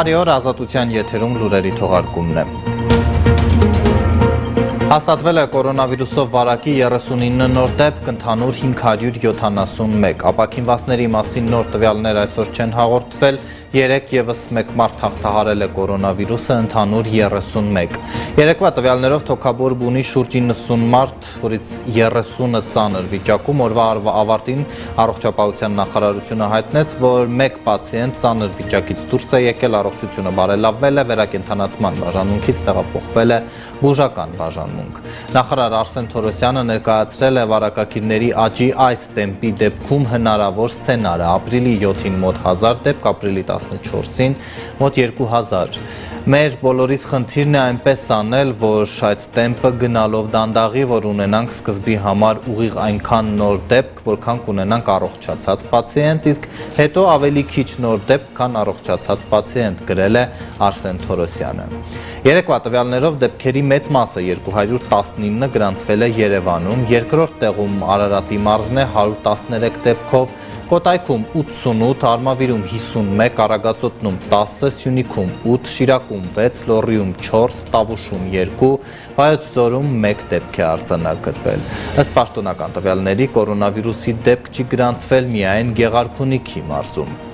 Բարի օր, Ազատության եթերում լուրերի թողարկումն է։ Հաստատվել է կորոնավիրուսով վարակի 39 նոր դեպք, ընդհանուր 571։ Ապաքինվածների մասին նոր տվյալներ այսօր չեն հաղորդվել, 3 եւս 1 մարդ հաղթահարել է կորոնավիրուսը, ընդհանուր 31։ Երեկվա տվյալներով թոքաբոր բունի շուրջ 90 մարդ, որից 30-ը ծանր վիճակում, օրվա ավարտին առողջապահության նախարարությունը հայտնեց, որ 1 պացիենտ ծանր վիճակից դուրս է եկել, առողջությունը բարելավվել է, վերակենդանացման բաժանմունքից տեղափոխվել է բուժական բաժանմունք։ Նախարար Արսեն Թորոսյանը ներկայացրել է վարակակիրների աճի այս տեմպի դեպքում հնարավոր սցենարը։ Ապրիլի 7-ին մոտ 1000 դեպք, ապրիլի 14-ին մոտ 2000 Մեր բոլորիս խնդիրն է այնպես անել, որ այդ տեմպը գնալով դանդաղի, որ ունենանք սկզբի համար ուղիղ այնքան նոր դեպք, որքան կունենանք առողջացած պացիենտ, իսկ հետո ավելի քիչ նոր դեպք, քան առողջացած պացիենտ, գրել է Արսեն Թորոսյանը։ Երեկվա տվյալներով դեպքերի մեծ մասը 219 գրանցվել է Երևանում, երկրորդ տեղում Արարատի մարզն է 113 դեպքով, Կոտայքում 88, Արմավիրում 51, Արագածոտնում 10, Սյունիքում 8, Շիրակում 6, Լոռիում 4, Տավուշում 2, Վայոց ձորում 1 դեպք է արձանագրվել։ Ըստ պաշտոնական տվյալների կորոնավիրուսի դեպք չի գրանցվել միայն Գեղարքունիքի մարզում։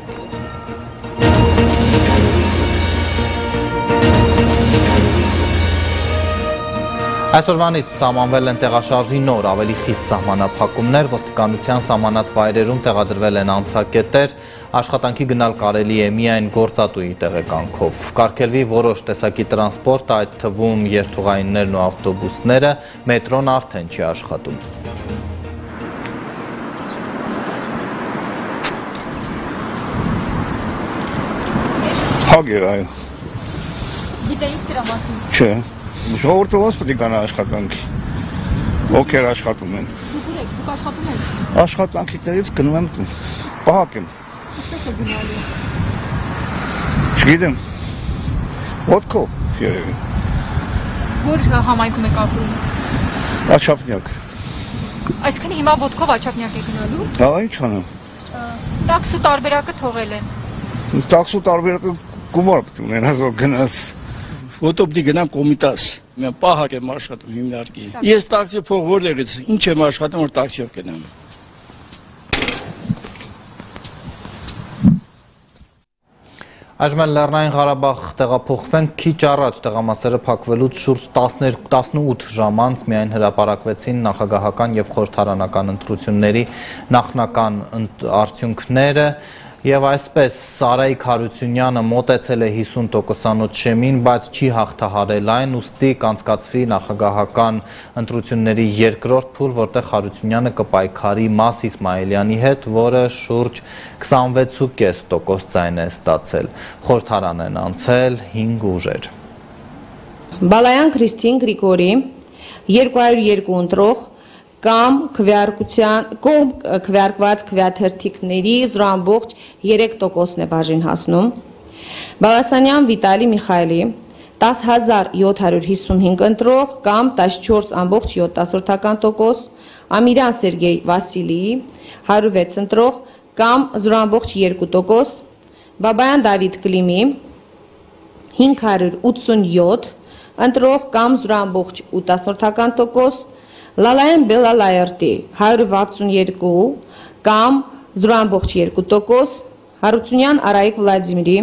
Այսօրվանից սահմանվել են տեղաշարժի նոր ավելի խիստ սահմանափակումներ, ոստիկանության սահմանած վայրերում տեղադրվել են անցակետեր, աշխատանքի գնալ կարելի է միայն գործատուի տեղեկանքով։ Կարգելվի որոշ տեսակի տրանսպորտ, այդ թվում երթուղայիններն ու ավտոբուսները, մետրոն արդեն չի աշխատում։ Փակ էր այո։ Գիտեիք դրա մասին։ Չէ։ Ժողովուրդը ոնց պետք է գնա աշխատանքի։ Ովքեր աշխատում են։ Դուք աշխատում եք։ Աշխատանքիներից գնում եմ տուն։ Պահակ եմ։ Ինչպես է գնալու։ Չգիտեմ։ Ոտքով երևի։ Որ համայնքում եք ապրում։ Աչափնյակ։ Այսինքն հիմա ոդկով աչափնյակ եք գնալու։ Հա, ինչ անեմ։ Տաքսու տարբերակը թողել են։ Տաքսու տարբերակը գումար պետք ունենաս որ գնաս։ ֆոտոպտի գնամ կոմիտաս։ Mən պահակ եմ աշխատում հիմնարկի։ Ես տաքսի փող որտեղից, ինչ եմ աշխատում որ տաքսիով գնամ։ Այժմ են Լեռնային Ղարաբաղ տեղափոխվենք քիչ առաջ տեղամասերը փակվելուց շուրջ 12 18 ժամ անց միայն հրապարակվեցին նախագահական եւ խորհրդարանական ընտրությունների նախնական արդյունքները Եվ այսպես Սարայիկ Հարությունյանը մոտեցել է 50%-անոց շեմին, բայց չի հաղթահարել այն, ուստի կանցկացվի նախագահական ընտրությունների երկրորդ փուլ, որտեղ Հարությունյանը կպայքարի Մաս Իսմայելյանի հետ, որը շուրջ 26.5% ձայն է ստացել։ Խորհրդարան են անցել 5 ուժեր։ Բալայան Քրիստին Գրիգորի 202 ընտրող կամ քվեարկության կողմ քվեարկված քվեաթերթիկների 0.3%-ն է բաժին հասնում։ Բալասանյան Վիտալի Միխայելի 10755 ընտրող կամ 14.7%, Ամիրյան Սերգեյ Վասիլիի 106 ընտրող կամ 0.2%, Բաբայան Դավիթ Կլիմի 587 ընտրող կամ 0.8%, Լալայեն Բելալայերտի 162 կամ 0.2%, Հարությունյան Արայիկ Վլադիմիրի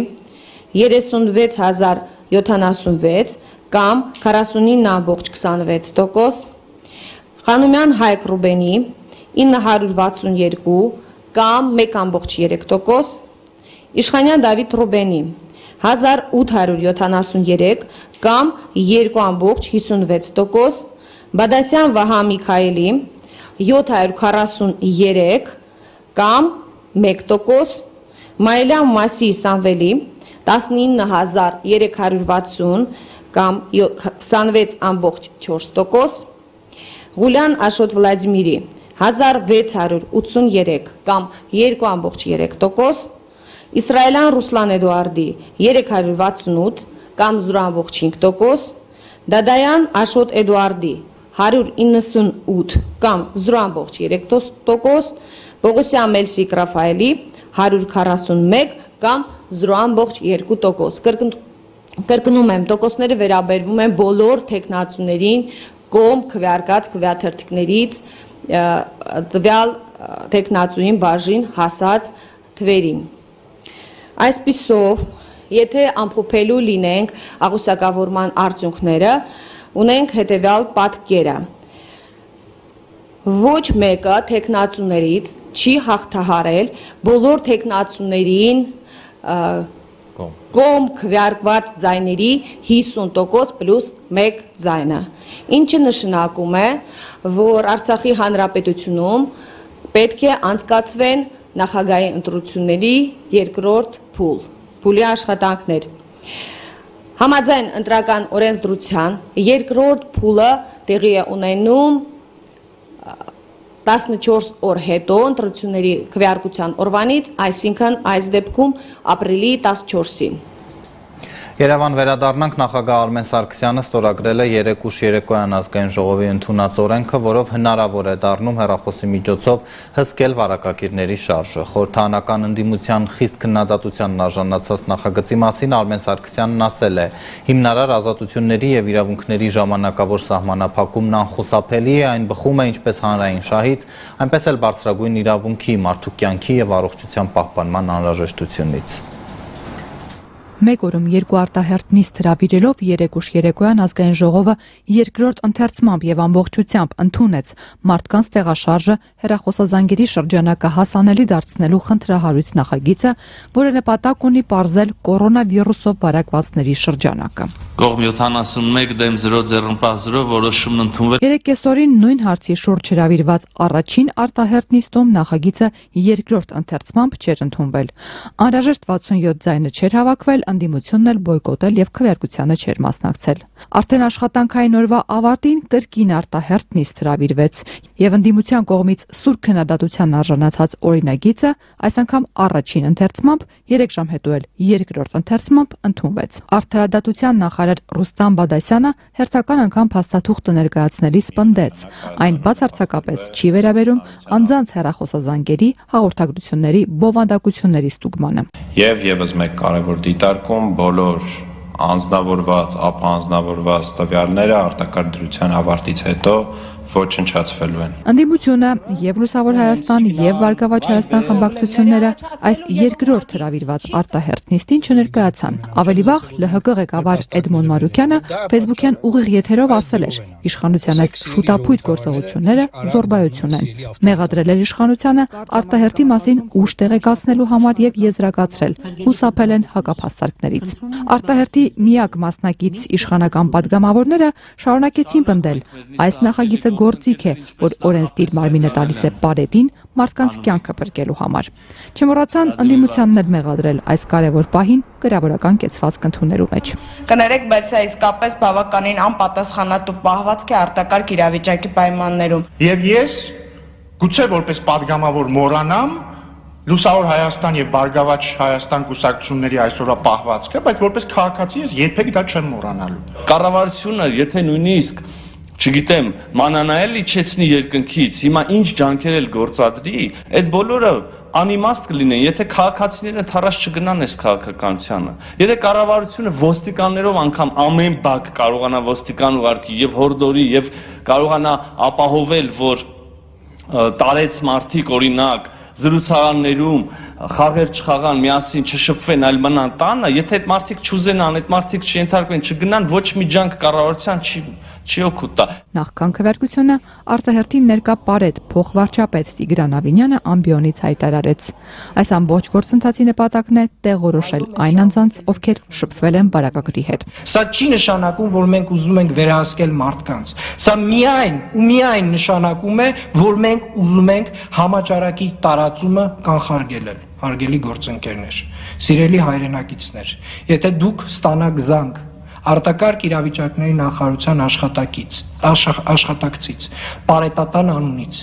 36076 կամ 49.26%, Խանումյան Հայկ Ռուբենի 962 կամ 1.3%, Իշխանյան Դավիթ Ռուբենի 1873 կամ 2.56%, Բադասյան Վահա Միքայելի 743 կամ 1%, Մայլյան Մասի Սամվելի 19360 կամ 26.4%, Գուլյան Աշոտ Վլադիմիրի 1683 կամ 2.3%, Իսրայելյան Ռուսլան Էդուարդի 368 կամ 0.5%, Դադայան Աշոտ Էդուարդի 198 կամ 0.3%, Պողոսյան Մելսիկ Ռաֆայելի 141 կամ 0.2%։ Կրկնում եմ, տոկոսները վերաբերվում են բոլոր տեխնացուներին կողմ քվեարկած քվեաթերթիկներից տվյալ տեխնացուին բաժին հասած թվերին։ Այսպիսով, եթե ամփոփելու լինենք աղուսակավորման արդյունքները, ունենք հետևյալ պատկերը. Ոչ մեկը տեխնացուներից չի հաղթահարել բոլոր տեխնացուներին կողմ քվեարկված ձայների 50% պլյուս 1 ձայնը, ինչը նշանակում է, որ Արցախի հանրապետությունում պետք է անցկացվեն նախագահի ընտրությունների երկրորդ փուլ, փուլի աշխատանքներ։ Համաձայն ընտրական օրենսդրության երկրորդ փուլը տեղի է ունենում 14 օր հետո ընտրությունների քվեարկության օրվանից, այսինքն այս դեպքում ապրիլի 14-ին։ Երևան վերադառնանք նախագահ Արմեն Սարգսյանը ստորագրել է 3 ուշ երեկոյան ազգային ժողովի ընդունած օրենքը, որով հնարավոր է դառնում հեռախոսի միջոցով հսկել վարակակիրների շարժը։ Խորհրդանական ընդդիմության խիստ քննադատությանն արժանացած նախագծի մասին Արմեն Սարգսյանն ասել է. հիմնարար ազատությունների եւ իրավունքների ժամանակավոր սահմանափակումն անխուսափելի է, այն բխում է ինչպես հանրային շահից, այնպես էլ բարձրագույն իրավունքի, մարդու կյանքի եւ առողջության պահպանման անհրաժեշտությունից մեկ օրում երկու արտահերտ նիստ հրավիրելով երեկուշ երեկոյան ազգային ժողովը երկրորդ ընթերցմամբ եւ ամբողջությամբ ընդունեց մարդկանց տեղաշարժը հերախոսազանգերի շրջանակը հասանելի դարձնելու խնդրահարույց նախագիծը, որը նպատակ ունի ողջել կորոնավիրուսով բարակվածների շրջանակը։ Կողմ 71 դեմ 0 ձեռնպահ 0 որոշումն ընդունվել։ Երեք կեսօրին նույն հարցի շուրջ հրավիրված առաջին արտահերտ նիստում նախագիծը երկրորդ ընթերցմամբ չէր ընդունվել։ Անհրաժեշտ 67 ձայնը չէր հավաքվել, ընդդիմությունն էլ բոյկոտել եւ քվեարկությանը չէր մասնակցել։ Արդեն աշխատանքային օրվա ավարտին կրկին արտահերտ նիստ հրավիրվեց եւ ընդդիմության կողմից սուր քննադատության արժանացած օրինագիծը այս անգամ առաջին ընթերցմամբ 3 ժամ հետո էլ երկրորդ ընթերցմամբ ընդունվեց։ Արդարադատության նախարար Ռուստամ Բադասյանը հերթական անգամ փաստաթուղթը ներկայացնելիս պնդեց. այն բացարձակապես չի վերաբերում անձանց հերախոսազանգերի հաղորդագրությունների բովանդակությունների ստուգմանը։ Եվ եւս մեկ կարևոր դիտարկում բոլոր անձնավորված, ապանձնավորված տվյալները արտակարգ դրության ավարտից հետո ոչնչացվելու են։ Անդիմությունը եւ Լուսավոր Հայաստան եւ Վարգավաճ Հայաստան խմբակցությունները այս երկրորդ հրավիրված արտահերթ նիստին չներկայացան։ Ավելի վաղ ԼՀԿ ղեկավար Էդմոն Մարուկյանը Facebook-յան ուղիղ եթերով ասել էր. իշխանության այս շուտապույտ գործողությունները զորբայություն են։ Մեղադրել էր իշխանությանը արտահերթի մասին ուշ տեղեկացնելու համար եւ եզրակացրել հուսափել են հակափաստարկներից։ Արտահերթի միակ մասնակից իշխանական падգամավորները շարունակեցին պնդել այս նախագիծը գործիք է, որ օրենսդիր մարմինը տալիս է բարետին մարդկանց կյանքը բրկելու համար։ Չմոռացան ընդդիմությանն էլ մեղադրել այս կարևոր պահին գրավորական կեցվածք ընդունելու մեջ։ Կներեք, բայց սա իսկապես բավականին անպատասխանատու պահվածք է արտակարգ իրավիճակի պայմաններում։ Եվ ես գուցե որպես падգամավոր մոռանամ Լուսավոր Հայաստան եւ Բարգավաճ Հայաստան կուսակցությունների այսօրվա պահվածքը, բայց որպես քաղաքացի ես երբեք դա չեմ մոռանալու։ Կառավարությունը, եթե նույնիսկ չգիտեմ, մանանայել իջեցնի երկնքից, հիմա ինչ ջանքեր էլ գործադրի, այդ բոլորը անիմաստ կլինեն, եթե քաղաքացիները թարաշ չգնան այս քաղաքականությանը։ Եթե կառավարությունը ոստիկաններով անգամ ամեն բակ կարողանա ոստիկան ուղարկի եւ հորդորի եւ կարողանա ապահովել, որ տարեց մարդիկ օրինակ զրուցարաններում խաղեր չխաղան, միասին չշփվեն, այլ մնան տանը, եթե այդ մարդիկ չուզենան, այդ մարդիկ չընթարկվեն, չգնան, ոչ մի ջանք կառավարության չի չի օգուտ տա։ Նախքան քվեարկությունը արտահերթին ներկա Պարետ փոխվարչապետ Տիգրան Ավինյանը ամբիոնից հայտարարեց. այս ամբողջ գործընթացի նպատակն է տեղորոշել այն անձանց, ովքեր շփվել են բարակագրի հետ։ Սա չի նշանակում, որ մենք ուզում ենք վերահսկել մարդկանց։ Սա միայն ու միայն նշանակում է, որ մենք ուզում ենք համաճարակի տարածումը կանխարգելել հարգելի գործընկերներ, սիրելի հայրենակիցներ, եթե դուք ստանաք զանգ արտակարգ իրավիճակների նախարարության աշխատակից, աշխատակցից, պարետատան անունից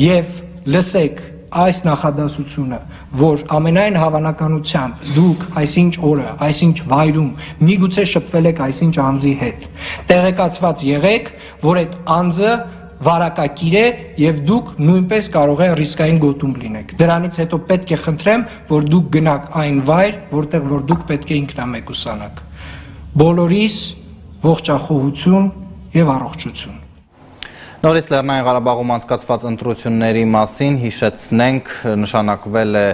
եւ լսեք այս նախադասությունը, որ ամենայն հավանականությամբ դուք այսինչ օրը, այսինչ վայրում միգուցե շփվել եք այսինչ անձի հետ։ Տեղեկացված եղեք, որ այդ անձը վարակակիր է եւ դուք նույնպես կարող է ռիսկային գոտում լինեք։ Դրանից հետո պետք է խնդրեմ, որ դուք գնաք այն վայր, որտեղ որ դուք պետք է ինքնամեկուսանաք։ Բոլորիս ողջախոհություն եւ առողջություն։ Նորից Լեռնային Ղարաբաղում անցկացված ընտրությունների մասին հիշեցնենք, նշանակվել է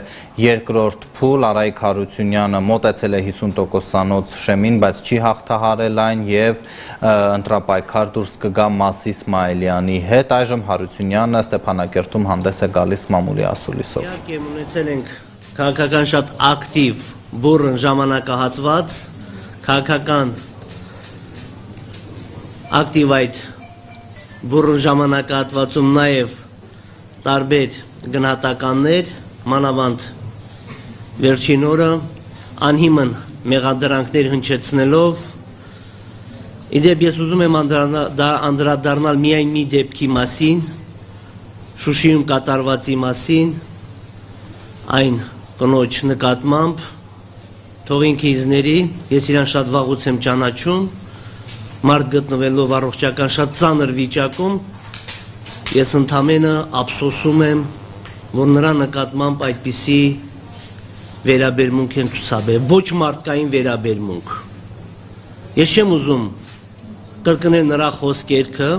երկրորդ փուլ, Արայիկ Հարությունյանը մոտեցել է 50%-անոց շեմին, բայց չի հաղթահարել այն եւ ընտրապայքար դուրս կգա Մասի Իսմայելյանի հետ։ Այժմ Հարությունյանը Ստեփանակերտում հանդես է գալիս մամուլի ասուլիսով։ Իհարկե ունեցել ենք քաղաքական շատ ակտիվ բուրըն ժամանակահատված, քաղաքական ակտիվ այդ բուրըն ժամանակահատվածում նաև տարբեր գնահատականներ, մանավանդ վերջին օրը անհիմն մեղադրանքներ հնչեցնելով Իդեպ ես ուզում եմ անդրադառնալ միայն մի դեպքի մասին, Շուշիում կատարվածի մասին, այն կնոջ նկատմամբ, թող ինքը իզների, ես իրան շատ վաղուց եմ ճանաչում, մարդ գտնվելով առողջական շատ ծանր վիճակում, ես ընդամենը ափսոսում եմ, որ նրա նկատմամբ այդպիսի վերաբերմունք են ցուցաբերել, ոչ մարդկային վերաբերմունք։ Ես չեմ ուզում կրկնել նրա խոսքերքը,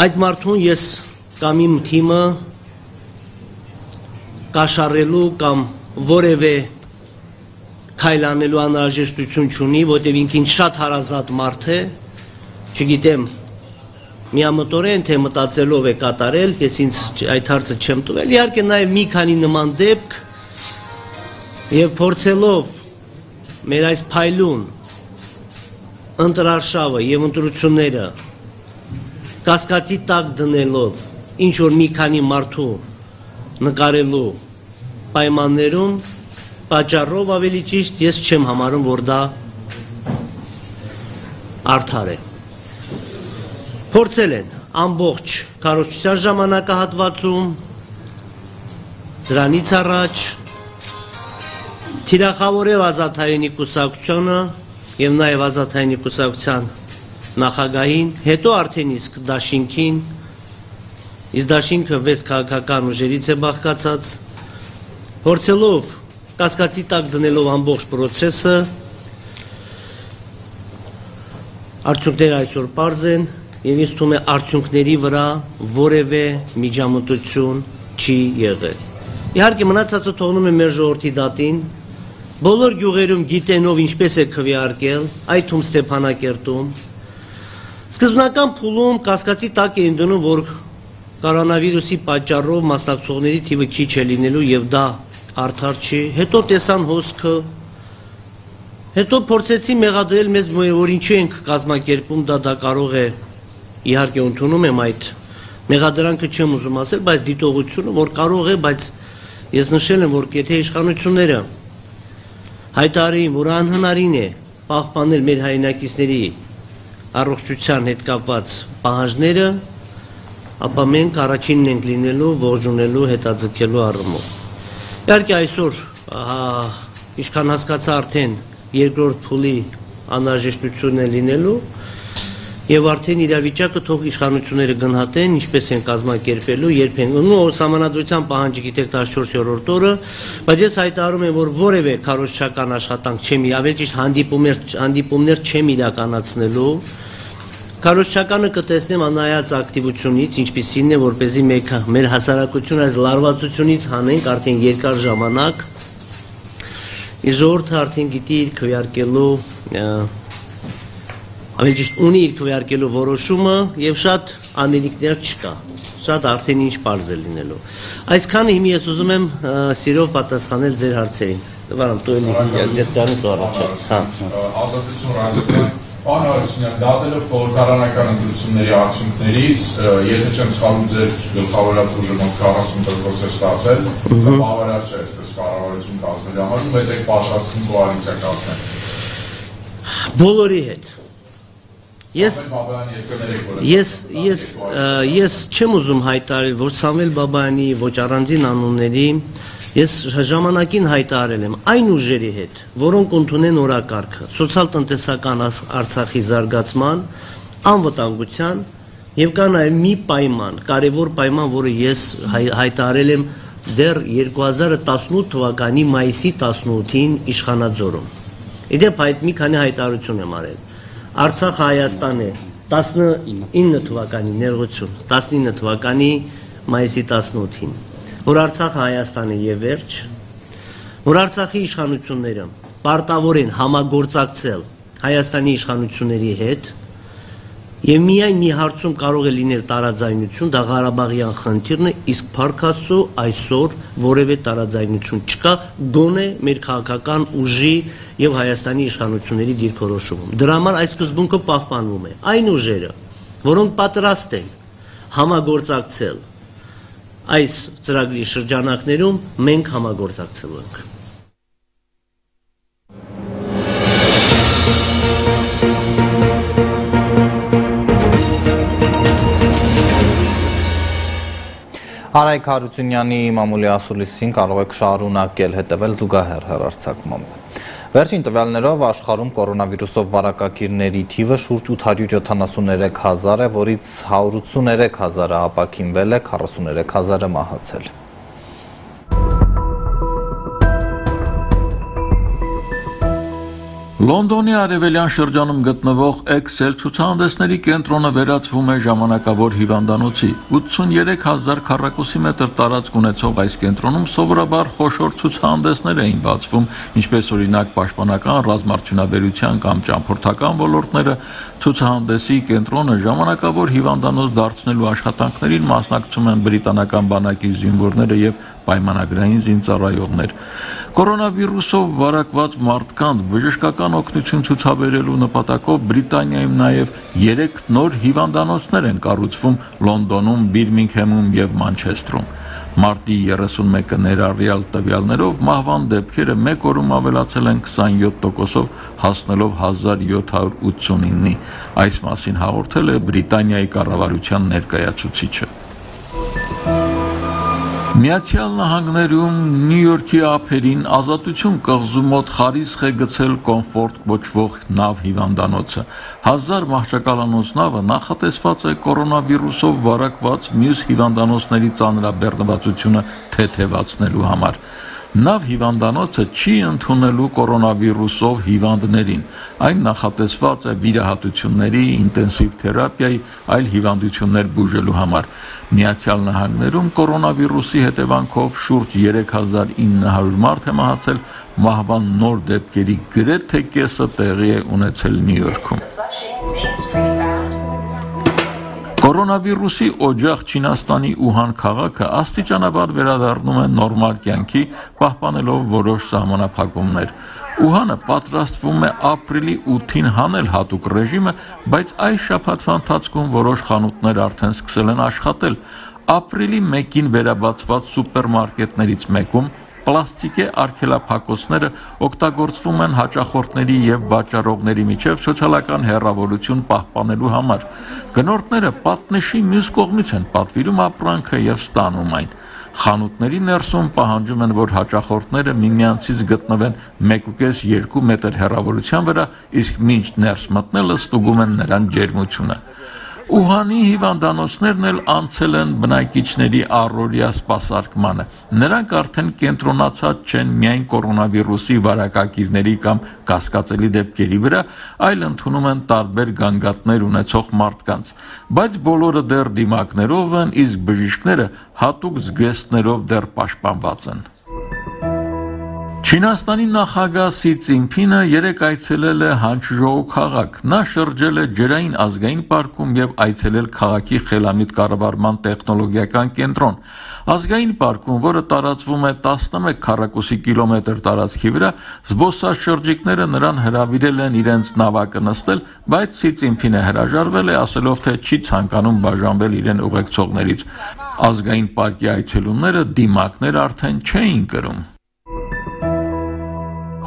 այդ մարդուն ես կամ իմ թիմը կաշառելու կամ որևէ քայլանելու անհրաժեշտություն չունի, որտեղ ինքին շատ հարազատ մարդ է, չգիտեմ, միամտորեն թե մտածելով է կատարել, ես ինձ այդ հարցը չեմ տվել։ Իհարկե նաև մի քանի նման դեպք եւ փորձելով մեր այս փայլուն ընտրարշավը եւ ընտրությունները կասկածի տակ դնելով ինչ որ մի քանի մարդու նկարելու պայմաններում պատճառով ավելի ճիշտ ես չեմ համարում, որ դա արդար է։ Փորձել են ամբողջ քարոշչության ժամանակահատվածում դրանից առաջ թիրախավորել ազատայինի կուսակցությունը եւ նաեւ ազատայինի կուսակցության նախագահին, հետո արդեն իսկ դաշինքին, իսկ դաշինքը 6 քաղաքական ուժերից է բաղկացած, փորձելով կասկածի տակ դնելով ամբողջ process-ը արդյունքները այսօր པարզ են եւ ինձ թվում է արդյունքների վրա որևէ միջամտություն չի եղել։ Իհարկե մնացածը թողնում է մեր ժողովրդի դատին։ Բոլոր գյուղերում գիտենով ինչպես է քվեարկել, այդ թվում Ստեփանակերտում։ Սկզբնական փուլում կասկածի տակ էին դնում, որ կորոնավիրուսի պատճառով մասնակցողների թիվը քիչ է լինելու եւ դա արդար չի, հետո տեսան հոսքը, հետո փորձեցի մեղադրել մեզ, որ ինչու ենք կազմակերպում, դա դա կարող է, իհարկե ընդունում եմ այդ մեղադրանքը չեմ ուզում ասել, բայց դիտողությունը, որ կարող է, բայց ես նշել եմ, որ եթե իշխանությունները հայտարարին, որ անհնարին է պահպանել մեր հայրենակիցների առողջության հետ կապված պահանջները, ապա մենք առաջինն ենք լինելու ողջունելու հետաձգելու առումով։ Իհարկե այսօր ինչքան հասկացա արդեն երկրորդ փուլի անհրաժեշտություն է լինելու եւ արդեն իրավիճակը թող իշխանությունները գնահատեն ինչպես են կազմակերպելու երբ են ու համանadrության պահանջը գիտեք 14-րդ օրը բայց ես հայտարարում եմ որ որևէ քարոշչական աշխատանք չեմ ավելի ճիշտ հանդիպումներ հանդիպումներ չեմ իրականացնելու Քարոշչականը կտեսնեմ անայած ակտիվությունից, ինչպիսին է, որ เป զի մեկ մեր հասարակությունը այս լարվածությունից հանենք արդեն երկար ժամանակ։ Իժորթը արդեն գիտի իր քվեարկելու ավելի ճիշտ ունի իր քվեարկելու որոշումը եւ շատ անելիքներ չկա շատ արդեն ինչ բարձ է լինելու այսքանը հիմի ես ուզում եմ սիրով պատասխանել ձեր հարցերին վարամ դու էլի ես գանի դու առաջ հա ազատություն ռադիոկան Պարոն Հարությունյան, դատելով խորհրդարանական ընտրությունների արդյունքներից, եթե չեմ սխալվում, ձեր գլխավորած ուժը մոտ 40% է ստացել, բավարար չէ այսպես կառավարություն կազմել համար, ու հետ եք պատրաստվում կոալիցիա կազմել։ Բոլորի հետ։ Ես ես ես ես չեմ ուզում հայտարարել, որ Սամվել Բաբայանի ոչ առանձին անունների Ես ժամանակին հայտարարել եմ այն ուժերի հետ, որոնք ընդունեն օրակարգը, սոցիալ-տնտեսական Արցախի զարգացման, անվտանգության եւ կա նաեւ մի պայման, կարևոր պայման, որը ես հայ, հայտարարել եմ դեռ 2018 թվականի մայիսի 18-ին Իշխանաձորում։ Իդեպ այդ մի քանի հայտարարություն եմ արել։ Արցախը Հայաստան է 19 թվականի ներողություն 19 թվականի մայիսի 18-ին որ Արցախը Հայաստան է եւ վերջ որ Արցախի իշխանությունները պարտավոր են համագործակցել Հայաստանի իշխանությունների հետ եւ միայն մի հարցում կարող է լինել տարաձայնություն, դա Ղարաբաղյան խնդիրն է, իսկ Փարքասո այսօր որևէ տարաձայնություն չկա, գոնե մեր քաղաքական ուժի եւ Հայաստանի իշխանությունների դիրքորոշումում։ Դրա համար այս սկզբունքը պահպանվում է։ Այն ուժերը, որոնք պատրաստ են համագործակցել այս ծրագրի շրջանակներում, մենք համագործակցելու ենք։ Արայք Հարությունյանի մամուլի ասուլիսին կարող եք շարունակել հետևել զուգահեռ հեռարձակմամբ։ Վերջին տվյալներով աշխարհում կորոնավիրուսով վարակակիրների թիվը շուրջ 873 հազար է, որից 183 հազարը ապակինվել է, 43 հազարը մահացել։ Լոնդոնի արևելյան շրջանում գտնվող Excel ցուցահանդեսների կենտրոնը վերածվում է ժամանակավոր հիվանդանոցի։ 83000 քառակուսի մետր տարածք ունեցող այս կենտրոնում սովորաբար խոշոր ցուցահանդեսներ էին բացվում, ինչպես օրինակ պաշտպանական, ռազմարդյունաբերության կամ ճամփորդական ոլորտները։ Ցուցահանդեսի կենտրոնը ժամանակավոր հիվանդանոց դարձնելու աշխատանքներին մասնակցում են բրիտանական բանակի զինվորները եւ պայմանագրային զինծառայողներ։ Կորոնավիրուսով վարակված մարդկանց բժշկական օգնություն ցուցաբերելու նպատակով Բրիտանիայում նաև 3 նոր հիվանդանոցներ են կառուցվում Լոնդոնում, Բիրմինգհեմում եւ Մանչեստրում։ Մարտի 31-ը ներառյալ տվյալներով մահվան դեպքերը մեկ օրում ավելացել են 27%-ով հասնելով 1789-ի։ Այս մասին հաղորդել է Բրիտանիայի կառավարության ներկայացուցիչը։ Միացյալ Նահանգներում Նյու Յորքի ափերին Ազատություն կղզու մոտ խարիսխ է գցել կոմֆորտ կոչվող նավ հիվանդանոցը։ Հազար մահճակալանոց նավը նախատեսված է կորոնավիրուսով վարակված մյուս հիվանդանոցների ծանրաբեռնվածությունը թեթևացնելու համար։ Նավ հիվանդանոցը չի ընդունելու կորոնավիրուսով հիվանդներին։ Այն նախատեսված է վիրահատությունների, ինտենսիվ թերապիայի, այլ հիվանդություններ բուժելու համար։ Միացյալ Նահանգներում կորոնավիրուսի հետևանքով շուրջ 3900 մարդ է մահացել, մահվան նոր դեպքերի գրեթե կեսը տեղի է ունեցել Նյու Յորքում։ Կորոնավիրուսի օջախ Չինաստանի Ուհան քաղաքը աստիճանաբար վերադառնում է նորմալ կյանքի, պահպանելով որոշ սահմանափակումներ։ Ուհանը պատրաստվում է ապրիլի 8-ին հանել հատուկ ռեժիմը, բայց այս շաբաթվա ընթացքում որոշ խանութներ արդեն սկսել են աշխատել։ Ապրիլի 1-ին վերաբացված սուպերմարկետներից մեկում պլաստիկե արգելափակոցները օգտագործվում են հաճախորդների եւ վաճառողների միջև սոցիալական հեռավորություն պահպանելու համար։ Գնորդները պատնեշի մյուս կողմից են պատվիրում ապրանքը եւ ստանում այն։ Խանութների ներսում պահանջում են, որ հաճախորդները միմյանցից գտնվեն 1.5-2 մետր հեռավորության վրա, իսկ մինչ ներս մտնելը ստուգում են նրան ջերմությունը։ Ուհանի հիվանդանոցներն էլ անցել են բնակիչների առօրյա սպասարկմանը։ Նրանք արդեն կենտրոնացած չեն միայն կորոնավիրուսի վարակակիրների կամ կասկածելի դեպքերի վրա, այլ ընդունում են տարբեր գանգատներ ունեցող մարդկանց։ Բայց բոլորը դեռ դիմակներով են, իսկ բժիշկները հատուկ զգեստներով դեռ պաշտպանված են։ Չինաստանի նախագահ Սի Ցինփինը երեք այցելել է Հանչժոու քաղաք։ Նա շրջել է ջրային ազգային պարկում եւ այցելել քաղաքի խելամիտ կառավարման տեխնոլոգիական կենտրոն։ Ազգային պարկում, որը տարածվում է 11 քառակուսի կիլոմետր տարածքի վրա, զբոսաշրջիկները նրան հրավիրել են իրենց նավակը նստել, բայց Սի Ցինփինը հրաժարվել է, ասելով թե չի ցանկանում բաժանվել իրեն ուղեկցողներից։ Ազգային պարկի այցելունները դիմակներ արդեն չէին կրում։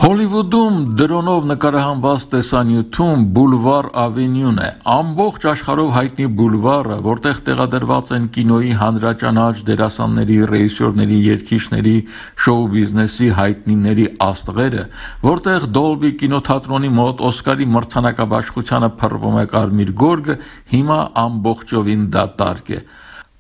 Հոլիվուդում դրոնով նկարահանված տեսանյութում Boulevard Avenue-ն է, ամբողջ աշխարհով հայտնի բուլվարը, որտեղ տեղադրված են կինոյի հանրաճանաչ դերասանների, ռեժիսորների, երգիչների, շոու բիզնեսի հայտնիների աստղերը, որտեղ Dolby կինոթատրոնի մոտ Օսկարի մրցանակաբաշխությանը փռվում է կարմիր գորգը, հիմա ամբողջովին դատարկ է։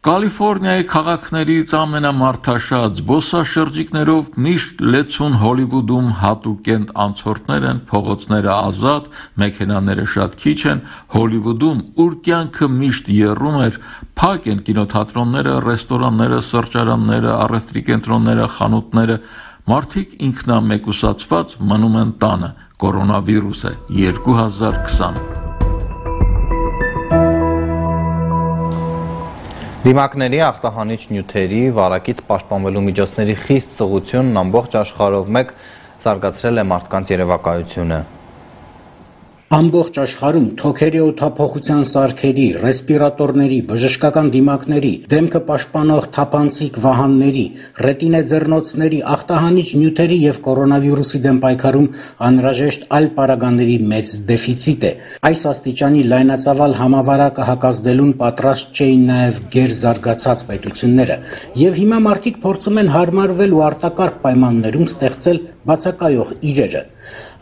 Կալիֆոռնիայի քաղաքներից ամենամարդաշատ զբոսաշրջիկներով միշտ լեցուն Հոլիվուդում հատուկ են անցորդներ են, փողոցները ազատ, մեքենաները շատ քիչ են, Հոլիվուդում ուր կյանքը միշտ եռում էր, փակ են կինոթատրոնները, ռեստորանները, սրճարանները, առևտրի կենտրոնները, խանութները, մարդիկ ինքնամեկուսացված մնում են տանը։ Կորոնավիրուսը 2020 Դիմակների ախտահանիչ նյութերի վարակից պաշտպանվելու միջոցների խիստ ծղությունն ամբողջ աշխարհով մեկ զարգացրել է մարդկանց երևակայությունը։ Ամբողջ աշխարհում թոքերի օդափոխության սարքերի, ռեսպիրատորների, բժշկական դիմակների, դեմքը պաշտպանող թափանցիկ վահանների, ռետինե ձեռնոցների, ախտահանիչ նյութերի եւ կորոնավիրուսի դեմ պայքարում անհրաժեշտ այլ պարագաների մեծ դեֆիցիտ է։ Այս աստիճանի լայնածավալ համավարակը հակազդելուն պատրաստ չէին նաեւ գերզարգացած պետությունները, եւ հիմա մարդիկ փորձում են հարմարվել ու արտակարգ պայմաններում ստեղծել բացակայող իրերը։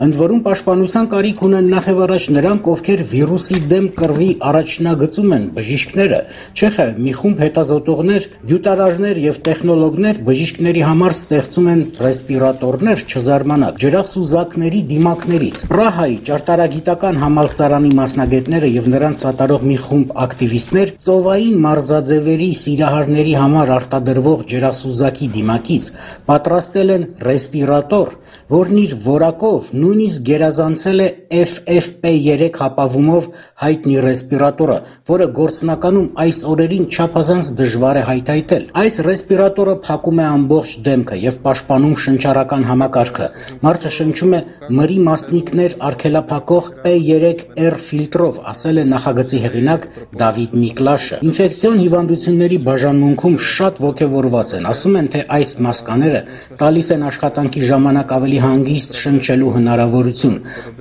Ընդ որում պաշտպանության կարիք ունեն նախ եւ առաջ նրանք, ովքեր վիրուսի դեմ կռվի առաջնագծում են բժիշկները, թե մի խումբ հետազոտողներ, գյուտարարներ եւ տեխնոլոգներ բժիշկների համար ստեղծում են ռեսպիրատորներ չզարմանաք ջրասուզակների դիմակներից։ Պրահայի ճարտարագիտական համալսարանի մասնագետները եւ նրանց սատարող մի խումբ ակտիվիստներ ծովային մարզաձևերի սիրահարների համար արտադրվող ջրասուզակի դիմակից պատրաստել են ռեսպիրատոր, որն իր որակով նույնիսկ գերազանցել է FP3 հապավումով հայտնի ռեսպիրատորը, որը գործնականում այս օրերին չափազանց դժվար է հայթայթել։ Այս ռեսպիրատորը փակում է ամբողջ դեմքը եւ պաշտպանում շնչառական համակարգը։ Մարդը շնչում է մրի մասնիկներ արգելափակող P3R ֆիլտրով, ասել է նախագծի հեղինակ Դավիթ Միկլաշը։ Ինֆեկցիոն հիվանդությունների բաժանմունքում շատ ողջավորված են։ Ասում են, թե այս մասկաները տալիս են աշխատանքի ժամանակ ավելի հանգիստ շնչելու հնարավորություն։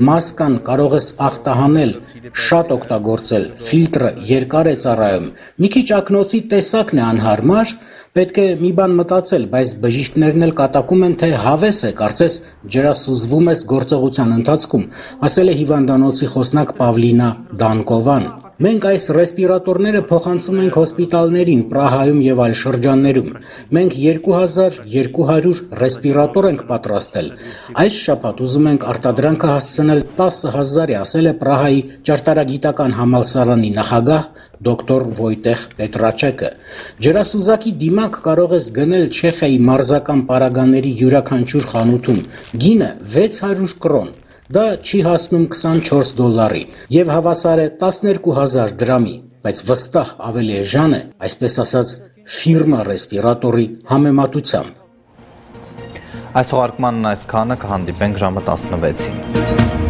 Մասկան կարող է ախտահանել, շատ օգտագործել, ֆիլտրը երկար է ծառայում։ Մի քիչ ակնոցի տեսակն է անհարմար, պետք է մի բան մտածել, բայց բժիշկներն էլ կատակում են, թե հավես է, կարծես ջրասուզվում ես գործողության ընթացքում, ասել է հիվանդանոցի խոսնակ Պավլինա Դանկովան։ Մենք այս ռեսպիրատորները փոխանցում ենք հոսպիտալներին Պրահայում եւ այլ շրջաններում։ Մենք 2200 ռեսպիրատոր ենք պատրաստել։ Այս շաբաթ ուզում ենք արտադրանքը հասցնել 10000-ի, ասել է Պրահայի ճարտարագիտական համալսարանի նախագահ դոկտոր Վոյտեխ Պետրաչեկը։ Ջրասուզակի դիմակ կարող ես գնել Չեխիայի մարզական պարագաների յուրաքանչյուր խանութում։ Գինը 600 կրոն Դա չի հասնում 24 դոլարի եւ հավասար է 12000 դրամի, բայց վստահ ավելի էժան է, այսպես ասած, ֆիրմա ռեսպիրատորի համեմատությամբ։ Այս թողարկմանն այսքանը կհանդիպենք ժամը 16-ին։